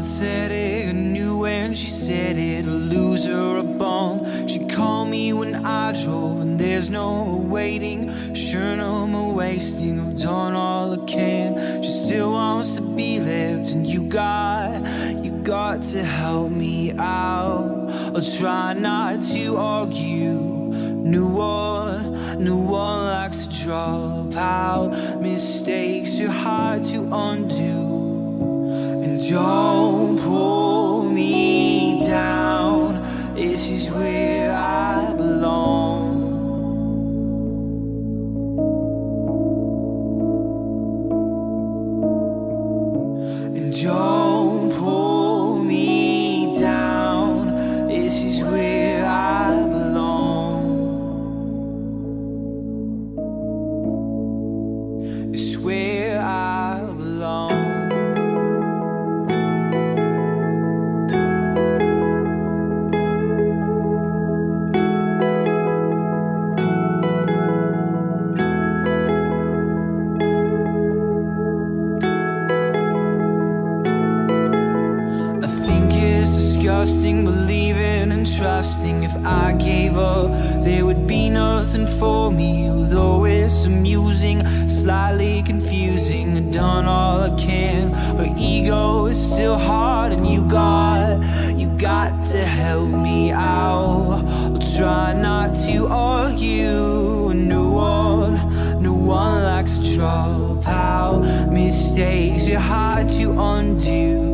pathetic. I knew when she said it, a loser, a bum. She called me when I drove, and there's no waiting. Sure, no more wasting. I've done all I can. She still wants to be left, and you got, you got to help me out. I'll try not to argue. New one, new one likes to drop out. Mistakes are hard to undo. Don't pull me down. This is where I belong. And disgusting believing and trusting. If I gave up, there would be nothing for me. Although it's amusing, slightly confusing. I've done all I can. Her ego is still hard, and you got, you got to help me out. I'll try not to argue. No one, no one likes to drop out. Mistakes are hard to undo.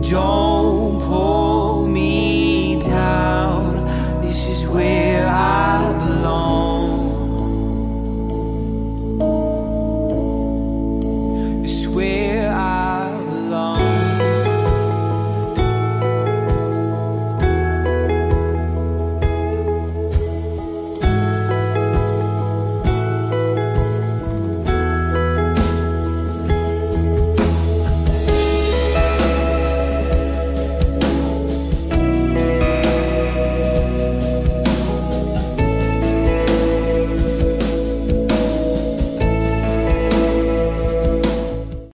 joy.